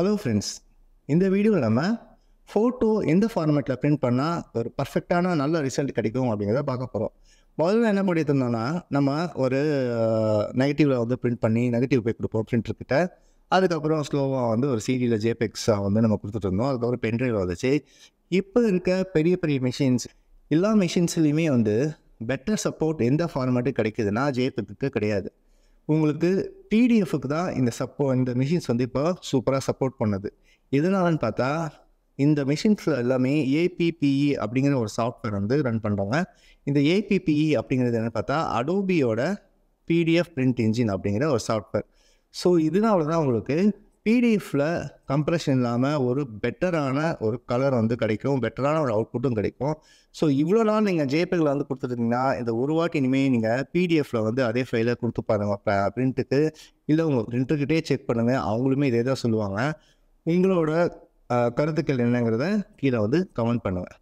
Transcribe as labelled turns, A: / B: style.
A: Hello friends இந்த வீடியோவில் நம்ம ஃபோட்டோ எந்த ஃபார்மேட்டில் பிரிண்ட் பண்ணால் ஒரு பர்ஃபெக்டான நல்ல ரிசல்ட் கிடைக்கும் அப்படிங்கிறத பார்க்க போகிறோம் முதல்ல என்ன பண்ணியிருந்தோம்னா நம்ம ஒரு நெகட்டிவில் வந்து பிரிண்ட் பண்ணி நெகட்டிவ் போய் கொடுப்போம் பிரிண்டர்கிட்ட அதுக்கப்புறம் ஸ்லோவாக வந்து ஒரு சீடியில் ஜேபெக்ஸாக வந்து நம்ம கொடுத்துட்டு இருந்தோம். அதுக்கப்புறம் பென்ட்ரைவ் வந்துச்சு. இப்போ இருக்க பெரிய பெரிய மிஷின்ஸ் எல்லா மிஷின்ஸ்லையுமே வந்து பெட்டர் சப்போர்ட் எந்த ஃபார்மேட்டு கிடைக்குதுன்னா ஜேபெக்கு கிடையாது. உங்களுக்கு டிடிஎஃப்க்கு தான் இந்த சப்போ இந்த மிஷின்ஸ் வந்து இப்போ சூப்பராக சப்போர்ட் பண்ணுது. எதனாலன்னு பார்த்தா இந்த மிஷின்ஸில் எல்லாமே ஏபிபிஇ அப்படிங்கிற ஒரு சாஃப்ட்வேர் வந்து ரன் பண்ணுறாங்க இந்த ஏபிபிஇ அப்படிங்கிறது என்ன பார்த்தா அடோபியோட பிடிஎஃப் பிரிண்ட் இன்ஜின் அப்படிங்கிற ஒரு சாஃப்ட்வேர் ஸோ இதனால தான் உங்களுக்கு பிடிஎஃப்பில் கம்ப்ரெஷன் இல்லாமல் ஒரு பெட்டரான ஒரு கலர் வந்து கிடைக்கும். பெட்டரான ஒரு அவுட்புட்டும் கிடைக்கும். ஸோ இவ்வளோ நாள் நீங்கள் ஜேபிஎல் வந்து கொடுத்துருந்தீங்கன்னா இந்த ஒரு வாட்டி இனிமேல் நீங்கள் பிடிஎஃப்பில் வந்து அதே ஃபைலை கொடுத்து பாருங்க. பிரிண்ட்டுக்கு இல்லை உங்கள் பிரிண்டர்கிட்டே செக் பண்ணுங்கள் அவங்களுமே இதே தான் சொல்லுவாங்க. உங்களோட கருத்துக்கள் என்னங்கிறத கீழே வந்து கமெண்ட் பண்ணுவேன்